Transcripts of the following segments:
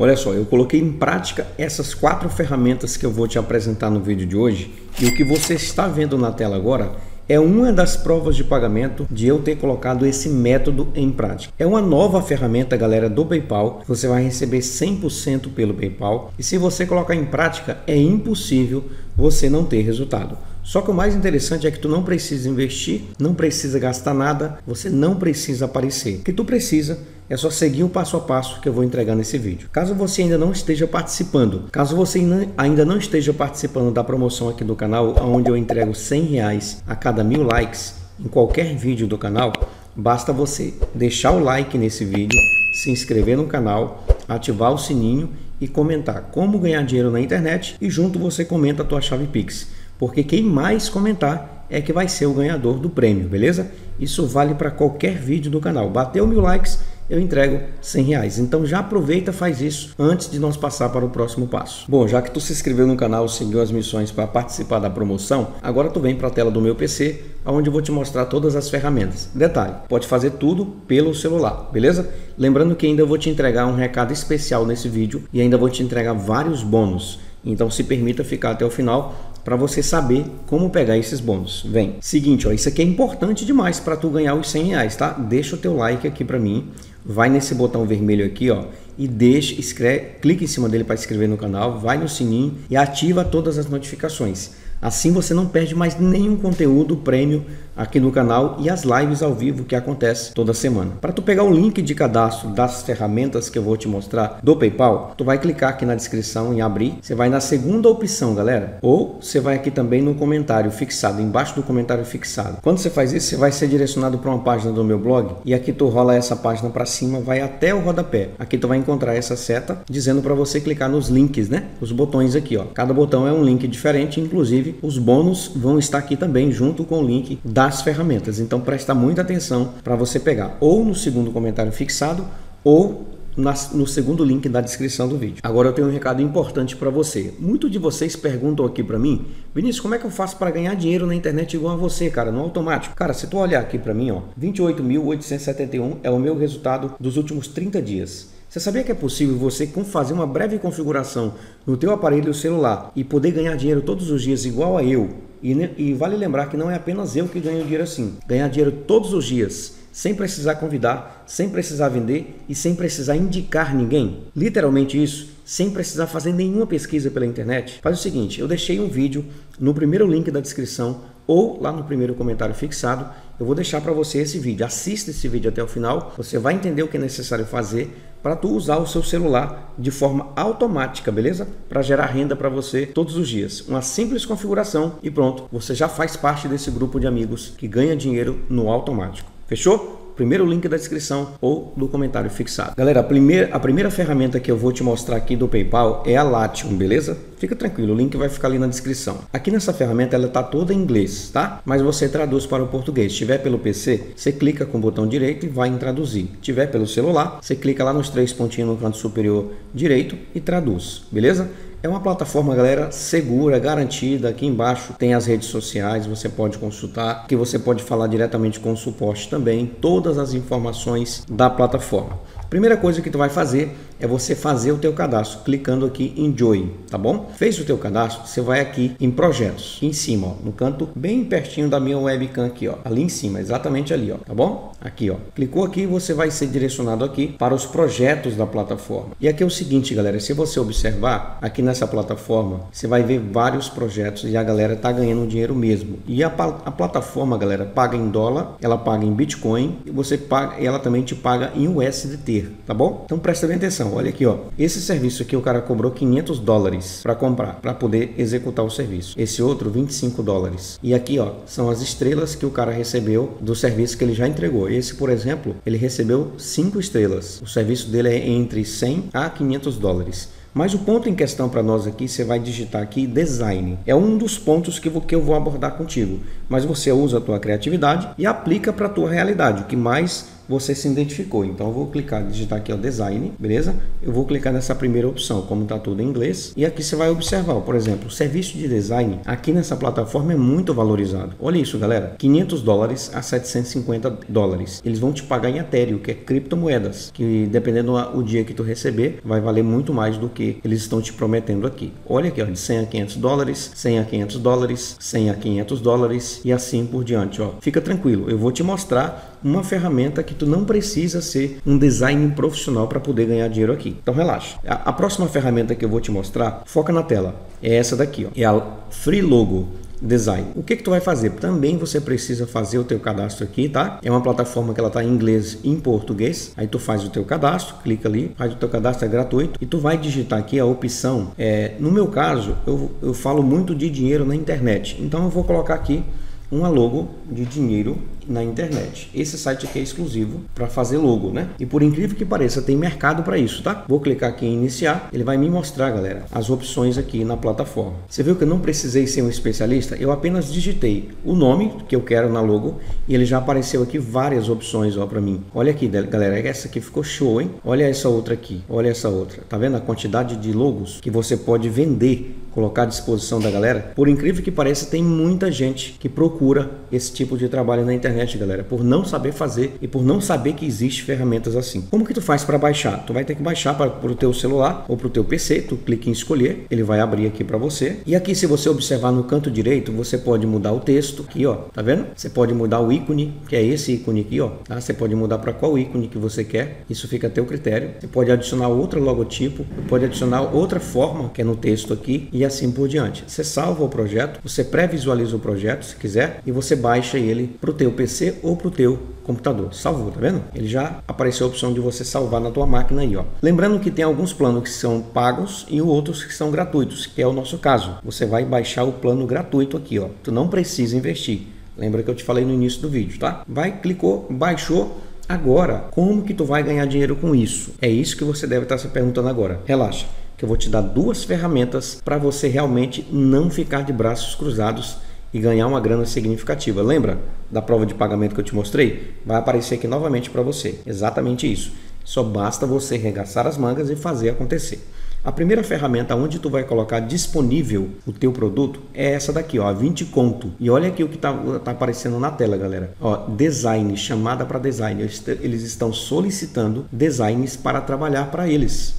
Olha só, eu coloquei em prática essas quatro ferramentas que eu vou te apresentar no vídeo de hoje e o que você está vendo na tela agora é uma das provas de pagamento de eu ter colocado esse método em prática. É uma nova ferramenta, galera, do PayPal. Você vai receber 100% pelo PayPal e se você colocar em prática, é impossível você não ter resultado. Só que o mais interessante é que tu não precisa investir, não precisa gastar nada, você não precisa aparecer. O que tu precisa é só seguir o passo a passo que eu vou entregar nesse vídeo. Caso você ainda não esteja participando, caso você ainda não esteja participando da promoção aqui do canal, onde eu entrego 100 reais a cada mil likes em qualquer vídeo do canal, basta você deixar o like nesse vídeo, se inscrever no canal, ativar o sininho e comentar como ganhar dinheiro na internet e junto você comenta a tua chave Pix porque quem mais comentar é que vai ser o ganhador do prêmio, beleza? Isso vale para qualquer vídeo do canal. Bateu mil likes, eu entrego 100 reais. Então já aproveita, faz isso antes de nós passar para o próximo passo. Bom, já que tu se inscreveu no canal, seguiu as missões para participar da promoção, agora tu vem para a tela do meu PC, onde eu vou te mostrar todas as ferramentas. Detalhe, pode fazer tudo pelo celular, beleza? Lembrando que ainda vou te entregar um recado especial nesse vídeo e ainda vou te entregar vários bônus. Então se permita ficar até o final para você saber como pegar esses bônus. Vem. Seguinte, ó, isso aqui é importante demais para tu ganhar os 100 reais, tá? Deixa o teu like aqui para mim, vai nesse botão vermelho aqui, ó, e deixa, escreve, clica em cima dele para inscrever no canal, vai no sininho e ativa todas as notificações. Assim você não perde mais nenhum conteúdo prêmio aqui no canal e as lives ao vivo que acontece toda semana. Para tu pegar o link de cadastro das ferramentas que eu vou te mostrar do PayPal, tu vai clicar aqui na descrição em abrir, você vai na segunda opção, galera, ou você vai aqui também no comentário fixado, embaixo do comentário fixado. Quando você faz isso, você vai ser direcionado para uma página do meu blog e aqui tu rola essa página para cima, vai até o rodapé. Aqui tu vai encontrar essa seta dizendo para você clicar nos links, né? Os botões aqui, ó. Cada botão é um link diferente, inclusive os bônus vão estar aqui também junto com o link da das ferramentas. Então presta muita atenção para você pegar ou no segundo comentário fixado ou no segundo link da descrição do vídeo. Agora eu tenho um recado importante para você. Muitos de vocês perguntam aqui para mim, Vinícius, como é que eu faço para ganhar dinheiro na internet igual a você, cara, no automático? Cara, se tu olhar aqui para mim, ó, 28.871 é o meu resultado dos últimos 30 dias. Você sabia que é possível você fazer uma breve configuração no teu aparelho celular e poder ganhar dinheiro todos os dias igual a eu e, e, vale lembrar que não é apenas eu que ganho dinheiro assim. Ganhar dinheiro todos os dias, sem precisar convidar, sem precisar vender e sem precisar indicar ninguém. Literalmente isso, sem precisar fazer nenhuma pesquisa pela internet. Faz o seguinte, eu deixei um vídeo no primeiro link da descrição ou lá no primeiro comentário fixado. Eu vou deixar para você esse vídeo. Assista esse vídeo até o final. Você vai entender o que é necessário fazer para tu usar o seu celular de forma automática, beleza? Para gerar renda para você todos os dias. Uma simples configuração e pronto, você já faz parte desse grupo de amigos que ganha dinheiro no automático. Fechou? Primeiro link da descrição ou do comentário fixado. Galera, a primeira, a primeira ferramenta que eu vou te mostrar aqui do PayPal é a Latium, beleza? Fica tranquilo, o link vai ficar ali na descrição. Aqui nessa ferramenta ela está toda em inglês, tá? Mas você traduz para o português. Se tiver pelo PC, você clica com o botão direito e vai em traduzir. Se tiver pelo celular, você clica lá nos três pontinhos no canto superior direito e traduz, beleza? É uma plataforma, galera, segura, garantida. Aqui embaixo tem as redes sociais, você pode consultar, que você pode falar diretamente com o suporte também, todas as informações da plataforma. Primeira coisa que tu vai fazer é você fazer o teu cadastro, clicando aqui em Join, tá bom? Fez o teu cadastro, você vai aqui em Projetos, em cima, ó, no canto bem pertinho da minha webcam aqui, ó, ali em cima, exatamente ali, ó, tá bom? Aqui, ó, clicou aqui, você vai ser direcionado aqui para os projetos da plataforma. E aqui é o seguinte, galera, se você observar aqui nessa plataforma, você vai ver vários projetos e a galera tá ganhando dinheiro mesmo. E a, a plataforma, galera, paga em dólar, ela paga em Bitcoin e você paga, ela também te paga em USDT tá bom? Então presta bem atenção, olha aqui, ó. Esse serviço aqui o cara cobrou 500 dólares para comprar, para poder executar o serviço. Esse outro 25 dólares. E aqui, ó, são as estrelas que o cara recebeu do serviço que ele já entregou. Esse, por exemplo, ele recebeu 5 estrelas. O serviço dele é entre 100 a 500 dólares. Mas o ponto em questão para nós aqui, você vai digitar aqui design. É um dos pontos que eu vou abordar contigo. Mas você usa a tua criatividade e aplica para a tua realidade, o que mais você se identificou. Então eu vou clicar, digitar aqui o design, beleza? Eu vou clicar nessa primeira opção, como está tudo em inglês, e aqui você vai observar, por exemplo, o serviço de design aqui nessa plataforma é muito valorizado. Olha isso, galera, 500 dólares a 750 dólares. Eles vão te pagar em Ethereum, que é criptomoedas, que dependendo do dia que tu receber, vai valer muito mais do que eles estão te prometendo aqui. Olha aqui, ó, de 100 a 500 dólares, 100 a 500 dólares, 100 a 500 dólares e assim por diante, ó. Fica tranquilo, eu vou te mostrar uma ferramenta que tu não precisa ser um design profissional para poder ganhar dinheiro aqui. Então relaxa. A, a, próxima ferramenta que eu vou te mostrar, foca na tela, é essa daqui, ó. É a Free Logo design. O que que tu vai fazer? Também você precisa fazer o teu cadastro aqui, tá? É uma plataforma que ela tá em inglês e em português. Aí tu faz o teu cadastro, clica ali, faz o teu cadastro é gratuito e tu vai digitar aqui a opção. É, no meu caso, eu, eu falo muito de dinheiro na internet. Então eu vou colocar aqui uma logo de dinheiro na internet. Esse site aqui é exclusivo para fazer logo, né? E por incrível que pareça, tem mercado para isso, tá? Vou clicar aqui em iniciar, ele vai me mostrar, galera, as opções aqui na plataforma. Você viu que eu não precisei ser um especialista? Eu apenas digitei o nome que eu quero na logo e ele já apareceu aqui várias opções, ó, para mim. Olha aqui, galera, essa aqui ficou show, hein? Olha essa outra aqui, olha essa outra. Tá vendo a quantidade de logos que você pode vender colocar à disposição da galera. Por incrível que pareça, tem muita gente que procura esse tipo de trabalho na internet internet, galera, por não saber fazer e por não saber que existe ferramentas assim. Como que tu faz para baixar? Tu vai ter que baixar para o teu celular ou para o teu PC, tu clica em escolher, ele vai abrir aqui para você. E aqui se você observar no canto direito, você pode mudar o texto aqui, ó, tá vendo? Você pode mudar o ícone, que é esse ícone aqui, ó, tá? Você pode mudar para qual ícone que você quer, isso fica a teu critério. Você pode adicionar outro logotipo, pode adicionar outra forma, que é no texto aqui, e assim por diante. Você salva o projeto, você pré-visualiza o projeto, se quiser, e você baixa ele para o teu PC PC ou para o teu computador. Salvou, tá vendo? Ele já apareceu a opção de você salvar na tua máquina aí, ó. Lembrando que tem alguns planos que são pagos e outros que são gratuitos, que é o nosso caso. Você vai baixar o plano gratuito aqui, ó. Tu não precisa investir. Lembra que eu te falei no início do vídeo, tá? Vai, clicou, baixou. Agora, como que tu vai ganhar dinheiro com isso? É isso que você deve estar se perguntando agora. Relaxa, que eu vou te dar duas ferramentas para você realmente não ficar de braços cruzados e ganhar uma grana significativa. Lembra da prova de pagamento que eu te mostrei? Vai aparecer aqui novamente para você. Exatamente isso. Só basta você regaçar as mangas e fazer acontecer. A primeira ferramenta onde tu vai colocar disponível o teu produto é essa daqui, ó, 20 conto. E olha aqui o que está tá aparecendo na tela, galera. Ó, design, chamada para design. Eles estão solicitando designs para trabalhar para eles.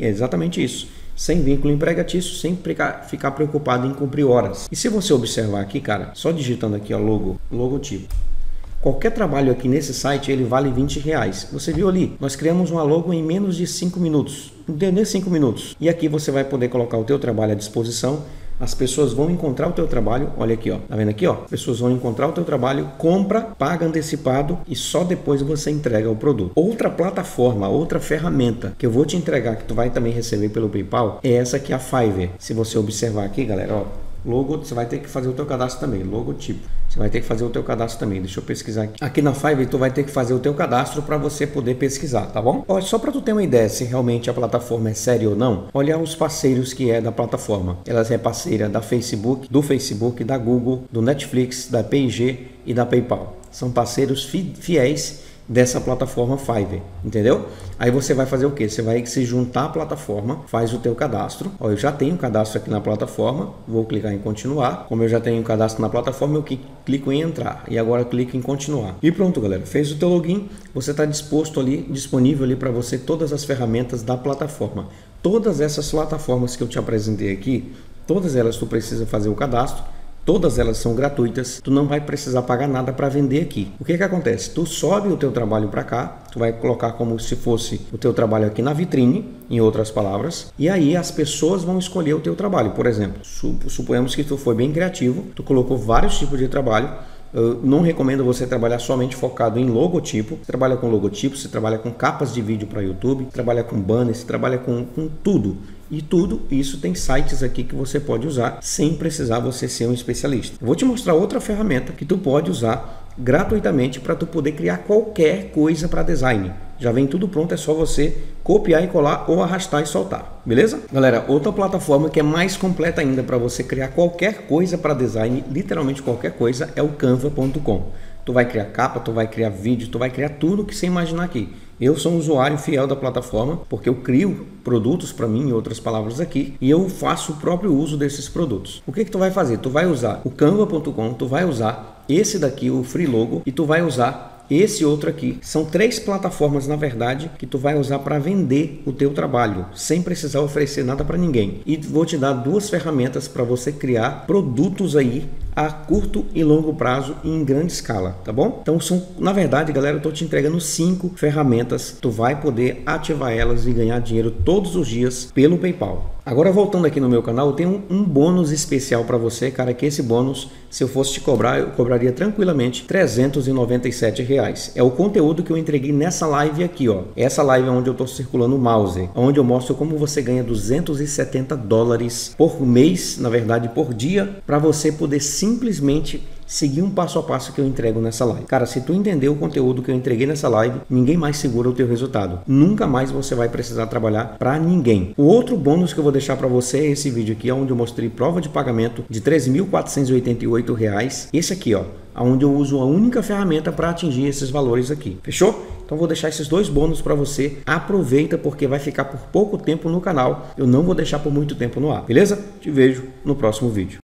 É exatamente isso sem vínculo empregatício, sem ficar preocupado em cumprir horas. E se você observar aqui, cara, só digitando aqui o logo, logotipo, Qualquer trabalho aqui nesse site ele vale 20 reais. Você viu ali? Nós criamos uma logo em menos de 5 minutos. Nem 5 minutos. E aqui você vai poder colocar o teu trabalho à disposição as pessoas vão encontrar o teu trabalho, olha aqui, ó, tá vendo aqui, ó? As pessoas vão encontrar o teu trabalho, compra, paga antecipado e só depois você entrega o produto. Outra plataforma, outra ferramenta que eu vou te entregar que tu vai também receber pelo PayPal é essa aqui a Fiverr. Se você observar aqui, galera, ó, Logo, você vai ter que fazer o teu cadastro também, logotipo. Você vai ter que fazer o teu cadastro também. Deixa eu pesquisar aqui. Aqui na Fiverr tu vai ter que fazer o teu cadastro para você poder pesquisar, tá bom? Olha, só para tu ter uma ideia se realmente a plataforma é séria ou não, olha os parceiros que é da plataforma. Ela é parceira da Facebook, do Facebook, da Google, do Netflix, da P&G e da PayPal. São parceiros fiéis dessa plataforma Fiverr, entendeu? Aí você vai fazer o que? Você vai se juntar à plataforma, faz o teu cadastro. Ó, eu já tenho cadastro aqui na plataforma, vou clicar em continuar. Como eu já tenho cadastro na plataforma, eu clico em entrar e agora clico em continuar. E pronto, galera, fez o teu login, você está disposto ali, disponível ali para você todas as ferramentas da plataforma. Todas essas plataformas que eu te apresentei aqui, todas elas tu precisa fazer o cadastro Todas elas são gratuitas, tu não vai precisar pagar nada para vender aqui. O que que acontece? Tu sobe o teu trabalho para cá, tu vai colocar como se fosse o teu trabalho aqui na vitrine, em outras palavras, e aí as pessoas vão escolher o teu trabalho. Por exemplo, suponhamos que tu foi bem criativo, tu colocou vários tipos de trabalho, eu não recomendo você trabalhar somente focado em logotipo. Você trabalha com logotipo, você trabalha com capas de vídeo para YouTube, trabalha com banners, você trabalha com, com tudo. E tudo isso tem sites aqui que você pode usar sem precisar você ser um especialista. Eu vou te mostrar outra ferramenta que tu pode usar gratuitamente para tu poder criar qualquer coisa para design. Já vem tudo pronto, é só você copiar e colar ou arrastar e soltar, beleza? Galera, outra plataforma que é mais completa ainda para você criar qualquer coisa para design, literalmente qualquer coisa, é o canva.com. Tu vai criar capa, tu vai criar vídeo, tu vai criar tudo que você imaginar aqui. Eu sou um usuário fiel da plataforma porque eu crio produtos para mim, em outras palavras aqui, e eu faço o próprio uso desses produtos. O que que tu vai fazer? Tu vai usar o canva.com, tu vai usar esse daqui, o Free Logo, e tu vai usar esse outro aqui. São três plataformas, na verdade, que tu vai usar para vender o teu trabalho, sem precisar oferecer nada para ninguém. E vou te dar duas ferramentas para você criar produtos aí a curto e longo prazo em grande escala, tá bom? Então são, na verdade, galera, eu tô te entregando cinco ferramentas, tu vai poder ativar elas e ganhar dinheiro todos os dias pelo PayPal. Agora voltando aqui no meu canal, eu tenho um, um bônus especial para você, cara, que esse bônus, se eu fosse te cobrar, eu cobraria tranquilamente 397 reais. É o conteúdo que eu entreguei nessa live aqui, ó. Essa live é onde eu estou circulando o mouse, onde eu mostro como você ganha 270 dólares por mês, na verdade, por dia, para você poder simplesmente seguir um passo a passo que eu entrego nessa live. Cara, se tu entender o conteúdo que eu entreguei nessa live, ninguém mais segura o teu resultado. Nunca mais você vai precisar trabalhar para ninguém. O outro bônus que eu vou deixar para você é esse vídeo aqui, onde eu mostrei prova de pagamento de 3.488 reais. Esse aqui, ó, onde eu uso a única ferramenta para atingir esses valores aqui. Fechou? Então vou deixar esses dois bônus para você. Aproveita porque vai ficar por pouco tempo no canal. Eu não vou deixar por muito tempo no ar. Beleza? Te vejo no próximo vídeo.